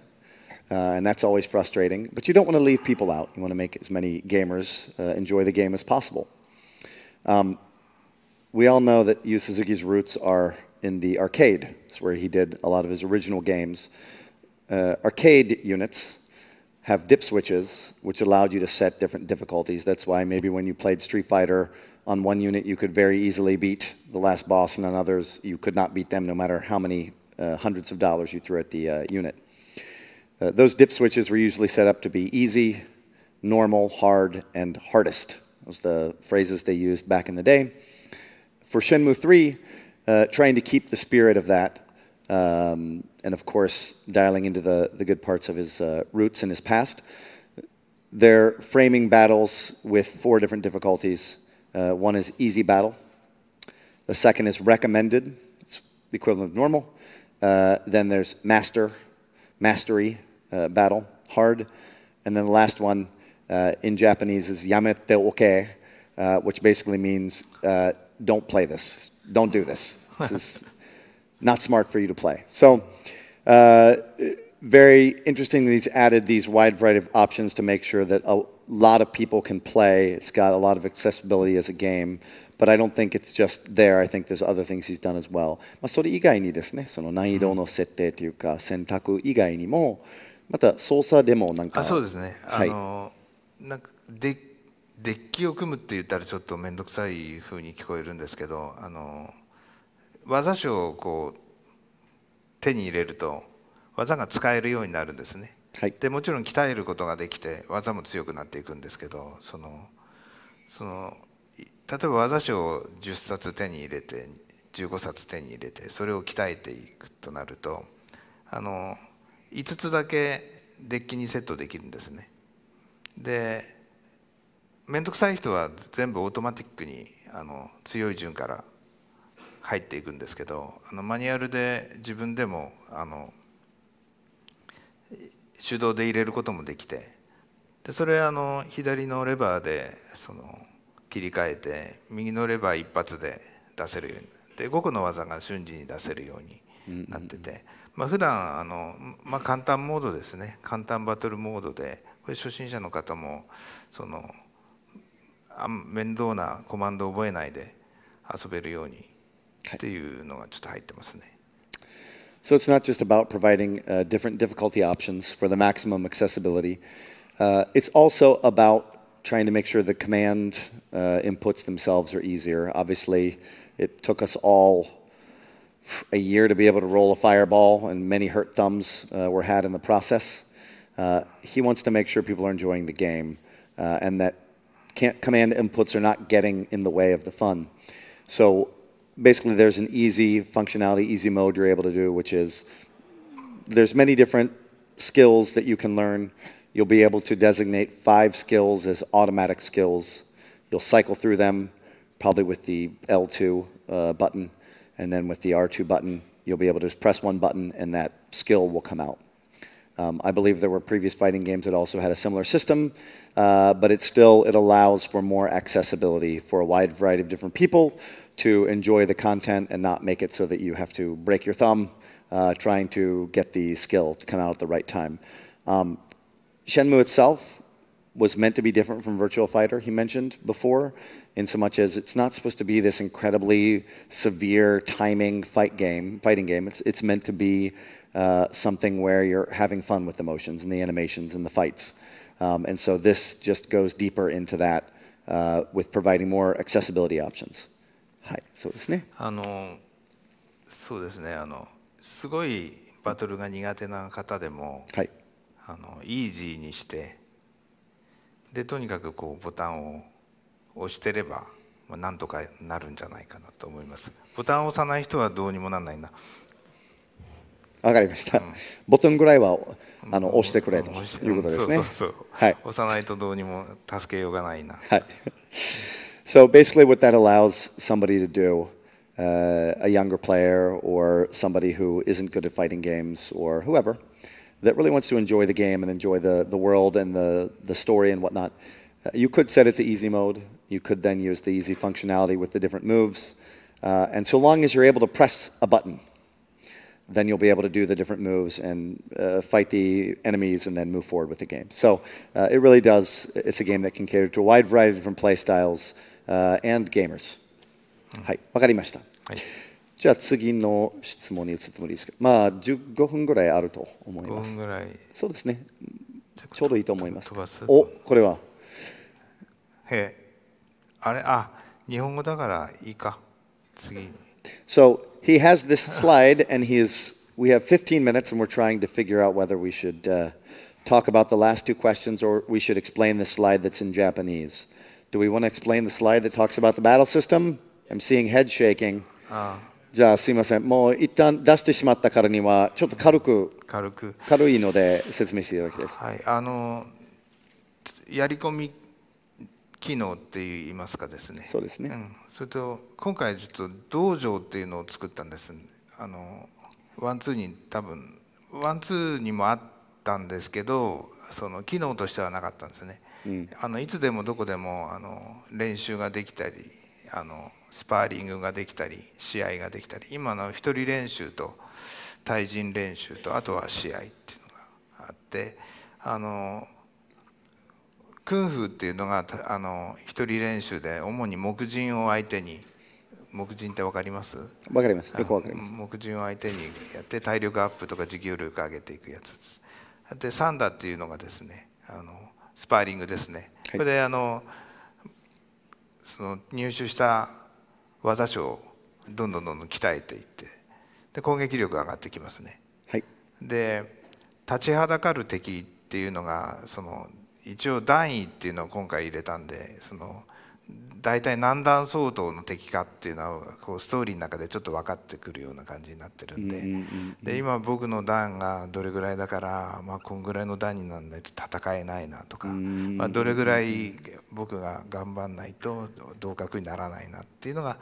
uh, and that's always frustrating. But you don't want to leave people out. You want to make as many gamers uh, enjoy the game as possible. Um, we all know that Yu Suzuki's roots are in the arcade. It's where he did a lot of his original games. Uh, arcade units have dip switches, which allowed you to set different difficulties. That's why maybe when you played Street Fighter on one unit, you could very easily beat the last boss, and on others, you could not beat them no matter how many uh, hundreds of dollars you threw at the uh, unit. Uh, those dip switches were usually set up to be easy, normal, hard, and hardest. Those the phrases they used back in the day. For Shenmue 3, uh, trying to keep the spirit of that, um, and of course, dialing into the, the good parts of his uh, roots and his past. They're framing battles with four different difficulties. Uh, one is easy battle. The second is recommended. It's the equivalent of normal. Uh, then there's master, mastery uh, battle, hard. And then the last one uh, in Japanese is yamete oke, uh, which basically means uh, don't play this, don't do this. This is not smart for you to play. So, uh, very interesting that he's added these wide variety of options to make sure that a lot of people can play. It's got a lot of accessibility as a game, but I don't think it's just there. I think there's other things he's done as well. まあそれ以外にですね、その難易度の設定というか選択以外にも、また操作でもなんか。あそうですね、はいあのなんかデデッキを組むって言ったらちょっと面倒くさい風に聞こえるんですけどあの技書をこう手に入れると技が使えるようになるんですね。はいでもちろん鍛えることができて技も強くなっていくんですけどそのそのい例えば技書を10冊手に入れて15冊手に入れてそれを鍛えていくとなるとあの5つだけデッキにセットできるんですね。で面倒くさい人は全部オートマティックにあの強い順から入っていくんですけどあのマニュアルで自分でもあの手動で入れることもできてでそれあの左のレバーでその切り替えて右のレバー一発で出せるようにで5個の技が瞬時に出せるようになってて、まあ普段あのまあ簡単モードですね。簡単バトルモードでこれ初心者の方もそのあ面倒なコマンドを覚えないで遊べるようにっていうのがちょっと入ってますね。So it's not just about providing uh, different difficulty options for the maximum accessibility. Uh, it's also about trying to make sure the command uh, inputs themselves are easier. Obviously, it took us all a year to be able to roll a fireball, and many hurt thumbs uh, were had in the process. Uh, he wants to make sure people are enjoying the game uh, and that command inputs are not getting in the way of the fun. So basically, there's an easy functionality, easy mode you're able to do, which is there's many different skills that you can learn. You'll be able to designate five skills as automatic skills. You'll cycle through them, probably with the L2 uh, button, and then with the R2 button, you'll be able to just press one button and that skill will come out. Um, I believe there were previous fighting games that also had a similar system, uh, but it still it allows for more accessibility for a wide variety of different people to enjoy the content and not make it so that you have to break your thumb uh, trying to get the skill to come out at the right time. Um, Shenmue itself was meant to be different from Virtua Fighter, he mentioned before, in so much as it's not supposed to be this incredibly severe timing fight game, fighting game. It's, it's meant to be uh, something where you're having fun with the motions and the animations and the fights. Um, and so this just goes deeper into that uh, with providing more accessibility options. はい、そうですね。あのそうですねあのすごいバトルが苦手な方でも、はい、あのイージーにしてでとにかくこうボタンを押してれば、まあ、なんとかなるんじゃないかなと思います。ボタンを押さない人はどうにもならないな。わかりました。ボトンぐらいはあの押してくれということですね。そうそうはい。押さないとどうにも助けようがないな。はい。So basically, what that allows somebody to do, uh, a younger player or somebody who isn't good at fighting games or whoever, that really wants to enjoy the game and enjoy the, the world and the, the story and whatnot, uh, you could set it to easy mode. You could then use the easy functionality with the different moves. Uh, and so long as you're able to press a button, then you'll be able to do the different moves and uh, fight the enemies and then move forward with the game. So uh, it really does, it's a game that can cater to a wide variety of different play styles and gamers. はい、わかりました。はい、じゃあ次の質問に移ってもいいですか。まあ15分ぐらいあると思います。5分ぐらい。そうですね。ちょうどいいと思います。お、これは。へえ。あれ、あ、日本語だからいいか。次に。So he has this slide, and he is. We have 15 minutes, and we're trying to figure out whether we should uh, talk about the last two questions or we should explain the slide that's in Japanese. Do we want to explain the slide that talks about the battle system? I'm seeing head shaking. じゃあすいません、もう一旦出してしまったからには、ちょっと軽く軽く軽いので説明していただきたいです。はい、あのやり込み機能って言いますかですね。そうですね、うん、それと今回ちょっと道場っていうのを作ったんです。あのワンツーに多分ワンツーにもあったんですけどその機能としてはなかったんですね、うん、あのいつでもどこでもあの練習ができたりあのスパーリングができたり試合ができたり今の一人練習と対人練習とあとは試合っていうのがあってあのクンフーっていうのがあの一人練習で主に木人を相手に木人って分かります？分かります。よく分かります。木人を相手にやって体力アップとか持久力上げていくやつです。でサンダーっていうのがですねあのスパーリングですね、これであのその入手した技書をどんどんどんどん鍛えていってで攻撃力が上がってきますね、はい、で立ちはだかる敵っていうのがその一応段位っていうのを今回入れたんでその大体何段相当の敵かっていうのはこうストーリーの中でちょっと分かってくるような感じになってるんで,、で今僕の段がどれぐらいだから、まあ、こんぐらいの段になんないと戦えないなとか、まあ、どれぐらい僕が頑張んないと合格にならないなっていうのが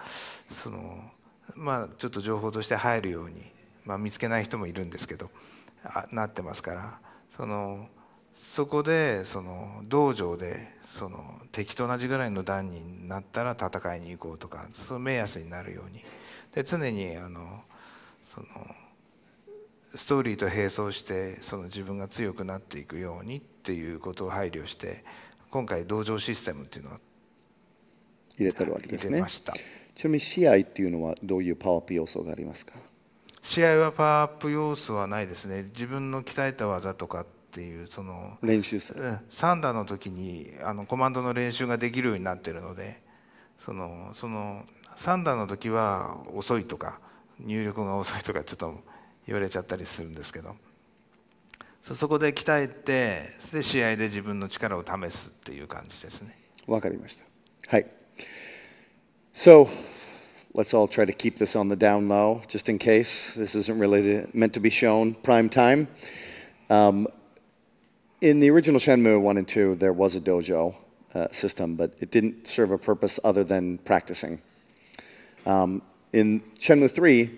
そのまあちょっと情報として入るように、まあ、見つけない人もいるんですけどなってますからその。そこでその道場でその敵と同じぐらいの段になったら戦いに行こうとかその目安になるように。で常にあのそのストーリーと並走してその自分が強くなっていくようにっていうことを配慮して今回同情システムっていうのは入れてるわけですね。ちなみに試合っていうのはどういうパワーアップ要素がありますか？試合はパワーアップ要素はないですね。自分の鍛えた技とかっていうその練習する。うんサンダーの時にあのコマンドの練習ができるようになってるのでそのそのサンダーの時は遅いとか入力が遅いとかちょっと言われちゃったりするんですけどそそこで鍛えてで試合で自分の力を試すっていう感じですね。わかりました。はい。So, let's all try to keep this on the down low, just in case this isn't really meant to be shown prime time. Um, in the original Shenmue 1 and 2, there was a dojo uh, system, but it didn't serve a purpose other than practicing. Um, in Shenmue 3,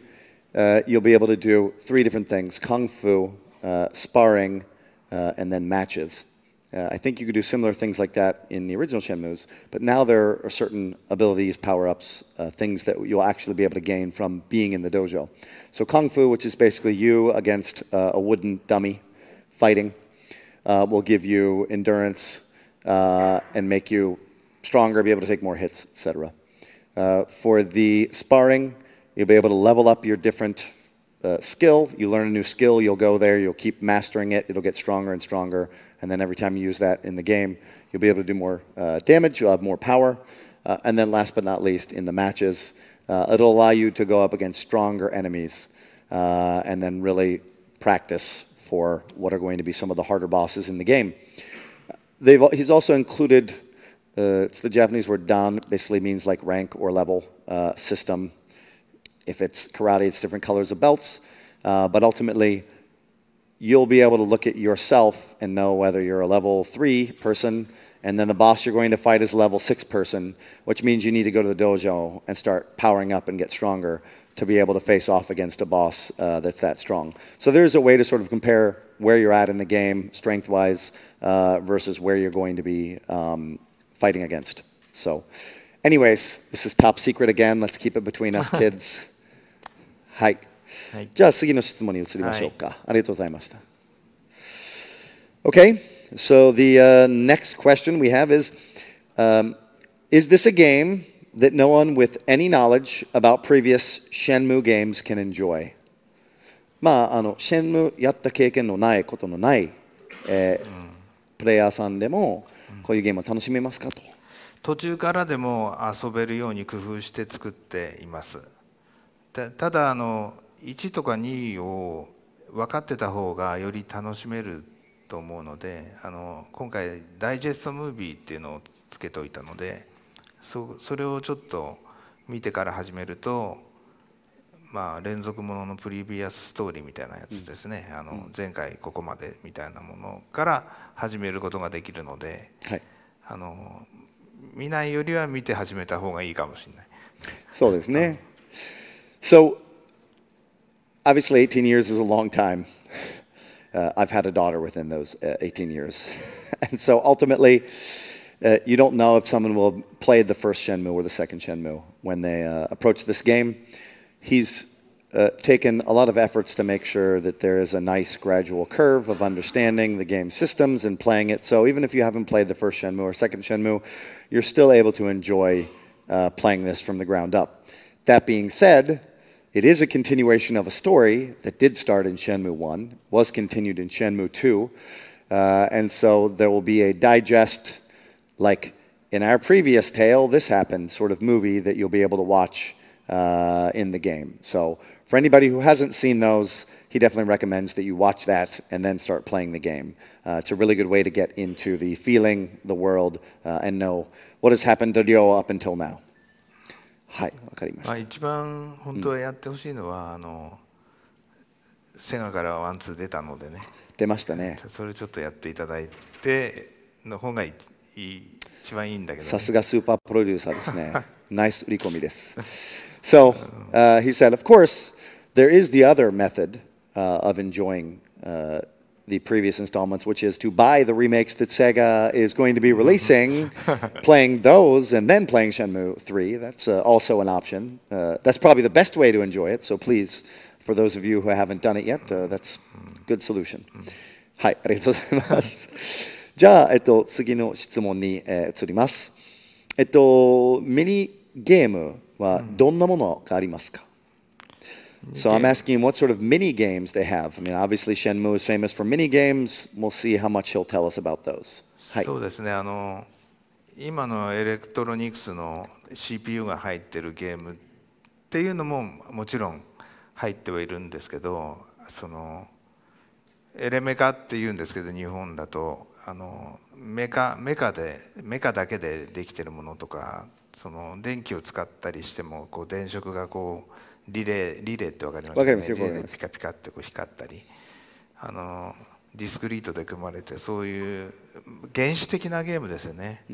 uh, you'll be able to do three different things kung fu, uh, sparring, uh, and then matches. Uh, I think you could do similar things like that in the original Shenmues, but now there are certain abilities, power ups, uh, things that you'll actually be able to gain from being in the dojo. So, Kung Fu, which is basically you against a wooden dummy fighting, uh, will give you endurance uh, and make you stronger, be able to take more hits, etc. Uh, for the sparring, you'll be able to level up your different uh, skill. You learn a new skill, you'll go there, you'll keep mastering it, it'll get stronger and stronger. And then every time you use that in the game, you'll be able to do more uh, damage, you'll have more power. Uh, and then, last but not least, in the matches, it'll allow you to go up against stronger enemies and then really practice for what are going to be some of the harder bosses in the game. They've, he's also included, uh, it's the Japanese word dan, basically means like rank or level uh, system. If it's karate, it's different colors of belts. Uh, but ultimately, you'll be able to look at yourself and know whether you're a level three person, and then the boss you're going to fight is a level six person, which means you need to go to the dojo and start powering up and get stronger to be able to face off against a boss uh, that's that strong. So there's a way to sort of compare where you're at in the game, strength wise, uh, versus where you're going to be um, fighting against. So, anyways, this is top secret again. Let's keep it between us kids. はい。はいじゃあ次の質問に移りましょうか。ありがとうございました。Okay, so the uh, next question we have is um, Is this a game that no one with any knowledge about previous Shenmue games can enjoy? まあ、あの、シェンムやった経験のないことのない、えープレイヤーさんでも、こういうゲームを楽しめますかと。途中からでも遊べるように工夫して作っていますたただあの1とか2を分かってた方がより楽しめると思うのであの今回ダイジェストムービーっていうのをつけておいたのでそそれをちょっと見てから始めるとまあ連続もののプリビアスストーリーみたいなやつですね、あの前回ここまでみたいなものから始めることができるので、はい。あの見ないよりは見て始めた方がいいかもしれない。そうですね。So, obviously, 18 years is a long time. Uh, I've had a daughter within those uh, 18 years. and so ultimately, uh, you don't know if someone will play the first Shenmue or the second Shenmue when they uh, approach this game. He's uh, taken a lot of efforts to make sure that there is a nice gradual curve of understanding the game systems and playing it. So even if you haven't played the first Shenmue or second Shenmue, you're still able to enjoy uh, playing this from the ground up. That being said, it is a continuation of a story that did start in Shenmue 1, was continued in Shenmue 2, uh, and so there will be a digest, like in our previous tale, this happened sort of movie that you'll be able to watch uh, in the game. So for anybody who hasn't seen those, he definitely recommends that you watch that and then start playing the game. Uh, it's a really good way to get into the feeling, the world, uh, and know what has happened to Ryo up until now. はい、わかりました。まあ、一番本当はやってほしいのは、あのセガからワンツー出たのでね出ましたね。それちょっとやっていただいての方がいいいい 一番いいんだけどね、さすがスーパープロデューサーですね。ナイス売り込みです。So, uh, he said, of course, there is the other method uh, of enjoying uh, the previous installments, which is to buy the remakes that Sega is going to be releasing, playing those, and then playing Shenmue 3. That's uh, also an option. Uh, that's probably the best way to enjoy it, so please for those of you who haven't done it yet, uh, that's good solution. はい、ありがとうございます。 じゃあ、えっと、次の質問に、えー移ります。えっと、ミニゲームはどんなものがありますか、So I'm asking what sort of mini games they have. I mean, obviously Shenmue is famous for mini games. We'll see how much he'll tell us about those. はい。そうですねあの今のエレクトロニクスの CPU が入ってるゲームっていうのももちろん入ってはいるんですけどそのエレメカっていうんですけど日本だとあのメカメカでメカだけでできてるものとかその電気を使ったりしてもこう電飾がこうリレーリレーってわかりますか、わかりますよリレーでピカピカってこう光ったり。あのディスクリートで組まれてそういう原始的なゲームですよね、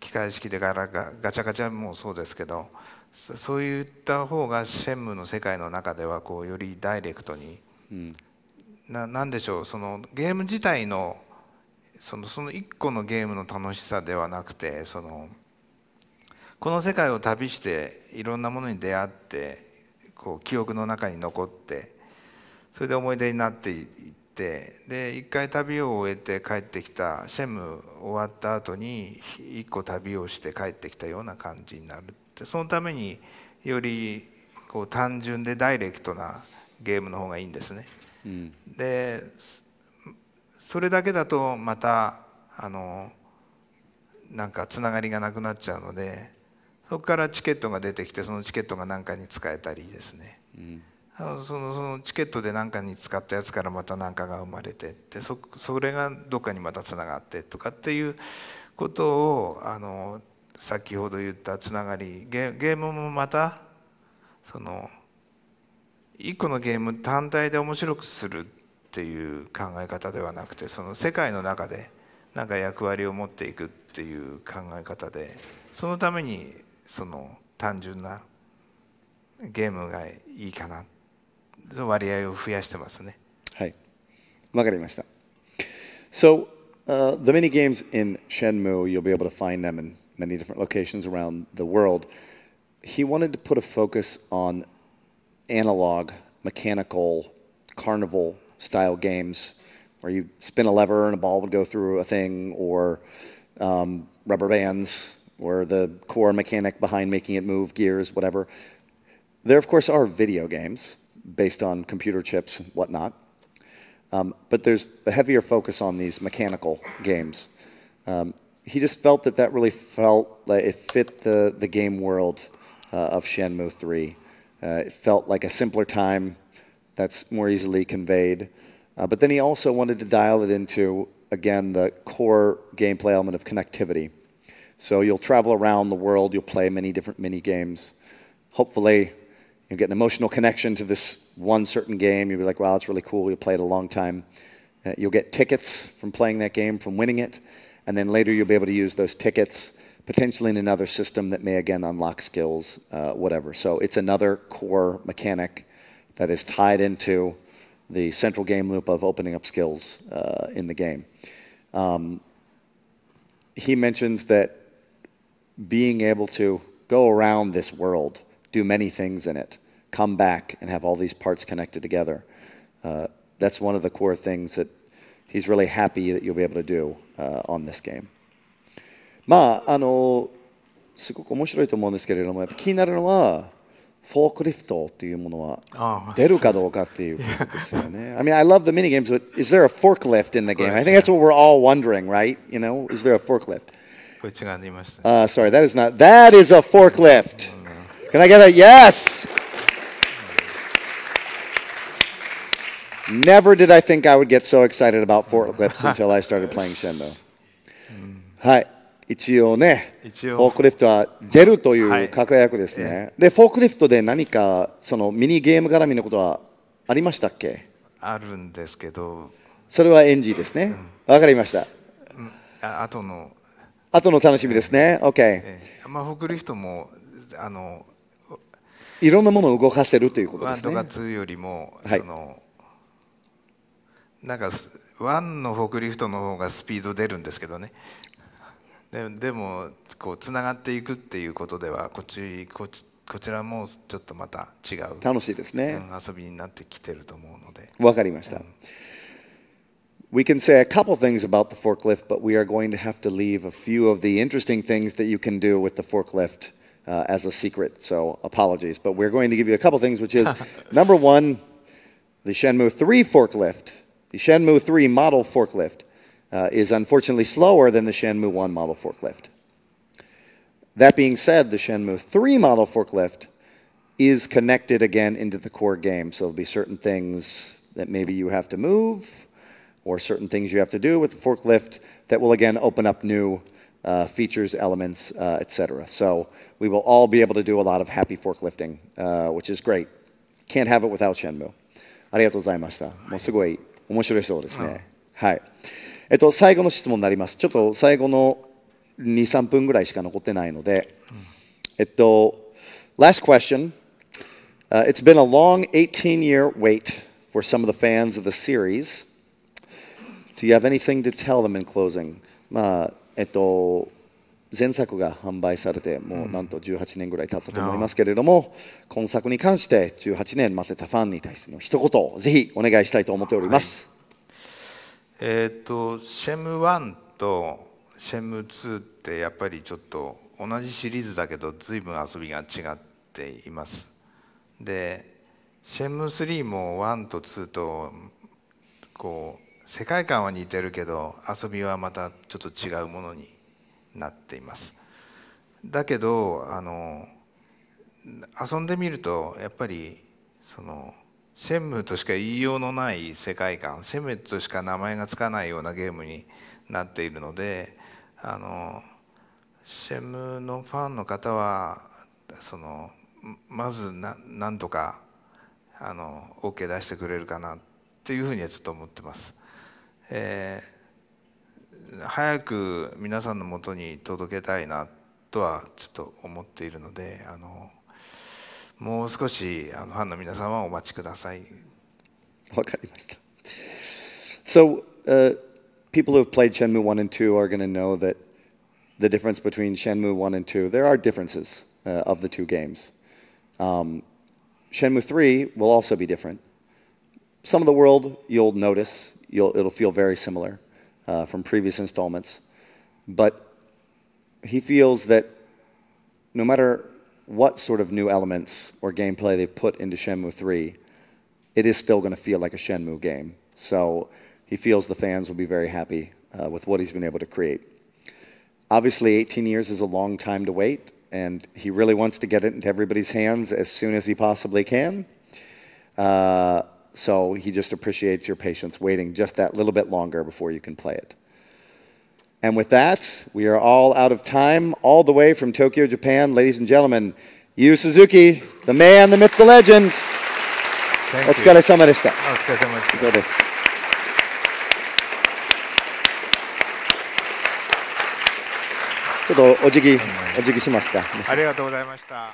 機械式でガラガガチャガチャもそうですけどそそういった方がシェンムーの世界の中ではこうよりダイレクトに、ななんでしょう？そのゲーム自体のそのその一個のゲームの楽しさではなくてそのこの世界を旅していろんなものに出会ってこう記憶の中に残ってそれで思い出になっていってで一回旅を終えて帰ってきたシェム終わった後に一個旅をして帰ってきたような感じになるってそのためによりこう単純でダイレクトなゲームの方がいいんですね。でそれだけだとまたあのなんかつながりがなくなっちゃうのでそこからチケットが出てきてそのチケットが何かに使えたりですね、あのそのそのチケットで何かに使ったやつからまた何かが生まれてってそそれがどっかにまたつながってとかっていうことをあの先ほど言ったつながりゲゲームもまたその一個のゲーム単体で面白くするっていう考え方ではなくてその世界の中で何か役割を持っていくっていう考え方でそのためにその単純なゲームがいいかなその割合を増やしてますね。はい。わかりました。So, uh, the mini games in Shenmue, you'll be able to find them in many different locations around the world. He wanted to put a focus on analog, mechanical, carnival style games where you spin a lever and a ball would go through a thing, or um, rubber bands, or the core mechanic behind making it move, gears, whatever. There, of course, are video games based on computer chips and whatnot. Um, but there's a heavier focus on these mechanical games. Um, he just felt that that really felt like it fit the, the game world uh, of Shenmue 3. Uh, it felt like a simpler time that's more easily conveyed. Uh, but then he also wanted to dial it into, again, the core gameplay element of connectivity. So you'll travel around the world, you'll play many different mini games. Hopefully, you'll get an emotional connection to this one certain game. You'll be like, wow, it's really cool. You'll play it a long time. Uh, you'll get tickets from playing that game, from winning it. And then later, you'll be able to use those tickets potentially in another system that may again unlock skills, uh, whatever. So it's another core mechanic that is tied into the central game loop of opening up skills uh, in the game. Um, he mentions that being able to go around this world, do many things in it, come back and have all these parts connected together. Uh, that's one of the core things that he's really happy that you'll be able to do uh, on this game. まああのすごく面白いと思うんですけれどもやっぱ気になるのは フォークリフトっていうものはああ出るかどうかっていうことですよね。I mean, I love the mini games, but is there a forklift in the game? I think that's what we're all wondering, right? You know, is there a forklift? これ違う言いました、 Uh, sorry, that is not. That is a forklift. Can I get a yes? Never did I think I would get so excited about forklifts until I started playing Shenmue. はい。 一応ね、一応フォークリフトは出るといはいう確約ですね。で、フォークリフトで何かそのミニゲーム絡みのことはありましたっけ？あるんですけどそれは NG ですね。わかりました。あ後の、後の楽しみですね。OK。えーまあ、フォークリフトもあのいろんなものを動かせるということですねワンとか。2よりも、はいそのなんかすワンのフォークリフトの方がスピード出るんですけどねででもこうつながっていくっていうことではこっちこっちこちらもちょっとまた違う、楽しいですね。うん遊びになってきてると思うので。わかりました。We can say a couple things about the forklift, but we are going to have to leave a few of the interesting things that you can do with the forklift uh, as a secret. So apologies, but we're going to give you a couple things, which is number one, the Shenmue 3 forklift, the Shenmue 3 model forklift, uh, is unfortunately slower than the Shenmue 1 model forklift. That being said, the Shenmue 3 model forklift is connected again into the core game. So there'll be certain things that maybe you have to move or certain things you have to do with the forklift that will again open up new uh, features, elements, uh, etc. So we will all be able to do a lot of happy forklifting, uh, which is great. Can't have it without Shenmue. ありがとうございました。もうすごい面白いそうですね。はい。 えっと、最後の質問になります。ちょっと最後の2、3分ぐらいしか残ってないので、えっと、last question. Uh, it's been a long 18 year wait for some of the fans of the series. Do you have anything to tell them in closing? まあ、えっと、前作が販売されてもうなんと18年ぐらい経ったと思いますけれども、今作に関して18年待ってたファンに対しての一言をぜひお願いしたいと思っております。えーとシェム1とシェム2ってやっぱりちょっと同じシリーズだけど随分遊びが違っています。でシェム3も1と2とこう世界観は似てるけど遊びはまたちょっと違うものになっています。だけどあの遊んでみるとやっぱりそのシェンムーとしか言いようのない世界観シェンムーとしか名前がつかないようなゲームになっているのであのシェンムーのファンの方はそのまずななんとかあの OK 出してくれるかなっていうふうにはちょっと思ってます。えー早く皆さんのもとに届けたいなとはちょっと思っているのであのもう少しあのファンの皆さんはお待ちください。わかりました。So, uh, people who have played Shenmue 1 and 2 are going to know that the difference between Shenmue 1 and 2, there are differences uh, of the two games. Um, Shenmue 3 will also be different. Some of the world you'll notice, you'll, it'll feel very similar uh, from previous installments. But he feels that no matter what sort of new elements or gameplay they've put into Shenmue 3, it is still going to feel like a Shenmue game. So he feels the fans will be very happy uh, with what he's been able to create. Obviously, 18 years is a long time to wait, and he really wants to get it into everybody's hands as soon as he possibly can. Uh, so he just appreciates your patience waiting just that little bit longer before you can play it. And with that, we are all out of time, all the way from Tokyo, Japan. Ladies and gentlemen, Yu Suzuki, the man, the myth, the legend. Thank you. お疲れ様でした。お疲れ様でした以上です。ちょっとお辞儀、お辞儀しますか。ありがとうございました。